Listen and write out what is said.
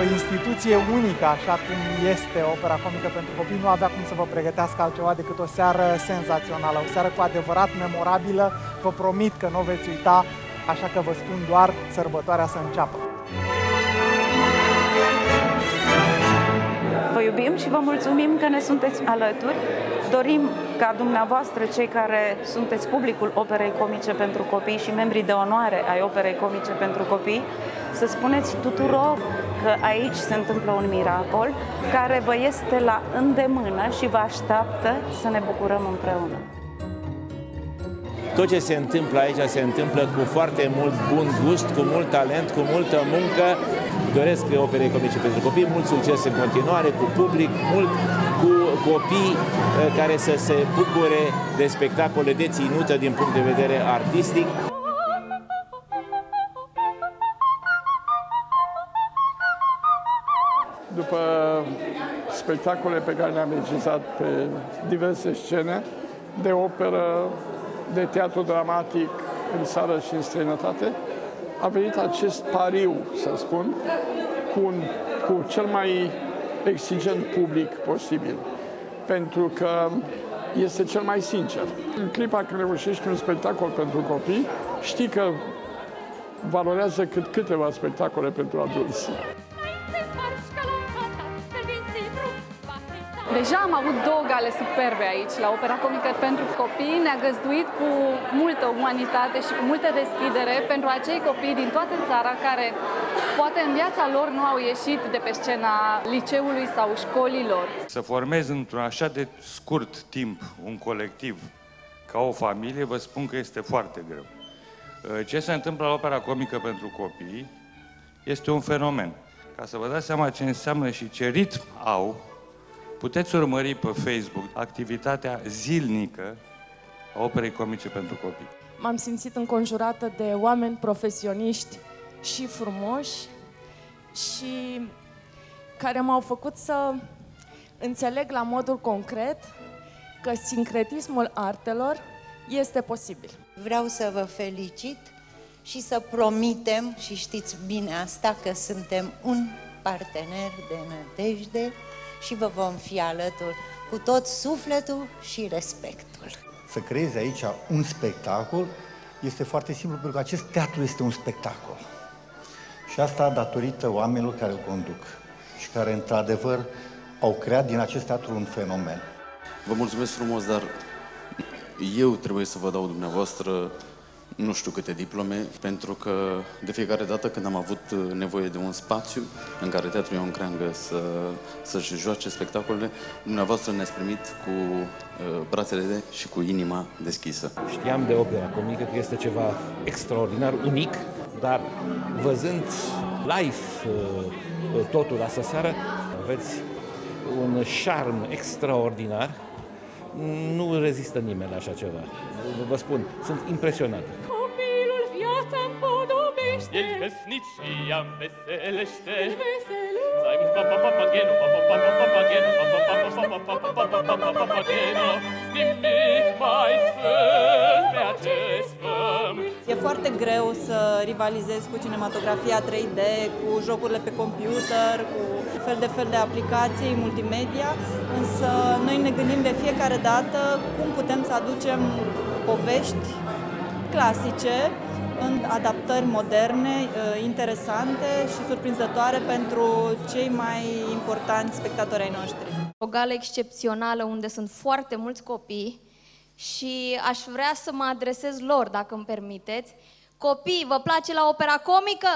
o instituție unică, așa cum este opera comică pentru copii, nu avea cum să vă pregătească altceva decât o seară senzațională, o seară cu adevărat memorabilă. Vă promit că nu o veți uita, așa că vă spun doar sărbătoarea să înceapă. Vă iubim și vă mulțumim că ne sunteți alături. Dorim ca dumneavoastră, cei care sunteți publicul Operei Comice pentru Copii și membrii de onoare ai Operei Comice pentru Copii, să spuneți tuturor că aici se întâmplă un miracol care vă este la îndemână și vă așteaptă să ne bucurăm împreună. Tot ce se întâmplă aici se întâmplă cu foarte mult bun gust, cu mult talent, cu multă muncă. Doresc opere comice pentru copii, mult succes în continuare, cu public, mult cu copii eh, care să se bucure de spectacole de ținută din punct de vedere artistic. După spectacole pe care le-am regizat pe diverse scene, de operă, de teatru dramatic în sală și în străinătate, a venit acest pariu, să spun, cu, un, cu cel mai exigent public posibil. Pentru că este cel mai sincer. În clipa când reușești un spectacol pentru copii, știi că valorează cât câteva spectacole pentru adulți. Deja am avut două gale superbe aici, la Opera Comică pentru Copii. Ne-a găzduit cu multă umanitate și cu multă deschidere pentru acei copii din toată țara care poate în viața lor nu au ieșit de pe scena liceului sau școlilor. Să formez într-un așa de scurt timp un colectiv ca o familie, vă spun că este foarte greu. Ce se întâmplă la Opera Comică pentru Copii este un fenomen. Ca să vă dați seama ce înseamnă și ce ritm au, Puteți urmări pe Facebook activitatea zilnică a operei comice pentru copii. M-am simțit înconjurată de oameni profesioniști și frumoși și care m-au făcut să înțeleg la modul concret că sincretismul artelor este posibil. Vreau să vă felicit și să promitem, și știți bine asta, că suntem un partener de nădejde și vă vom fi alături cu tot sufletul și respectul. Să creezi aici un spectacol este foarte simplu, pentru că acest teatru este un spectacol. Și asta datorită oamenilor care îl conduc și care, într-adevăr, au creat din acest teatru un fenomen. Vă mulțumesc frumos, dar eu trebuie să vă dau dumneavoastră nu știu câte diplome, pentru că de fiecare dată când am avut nevoie de un spațiu în care Teatrul Ion Creangă să, să-și joace spectacolele, dumneavoastră ne-ați primit cu uh, brațele de și cu inima deschisă. Știam de opera comică că este ceva extraordinar, unic, dar văzând live uh, totul astă seară, aveți un șarm extraordinar nu rezistă nimeni la așa ceva. Vă spun, sunt impresionat. Copilul viața împodobește El căsnicia veselește Nimic mai foarte greu să rivalizezi cu cinematografia 3D, cu jocurile pe computer, cu fel de fel de aplicații multimedia, însă noi ne gândim de fiecare dată cum putem să aducem povești clasice în adaptări moderne, uh, interesante și surprinzătoare pentru cei mai importanți spectatori ai noștri. O gală excepțională unde sunt foarte mulți copii și aș vrea să mă adresez lor, dacă îmi permiteți. Copii, vă place la opera comică?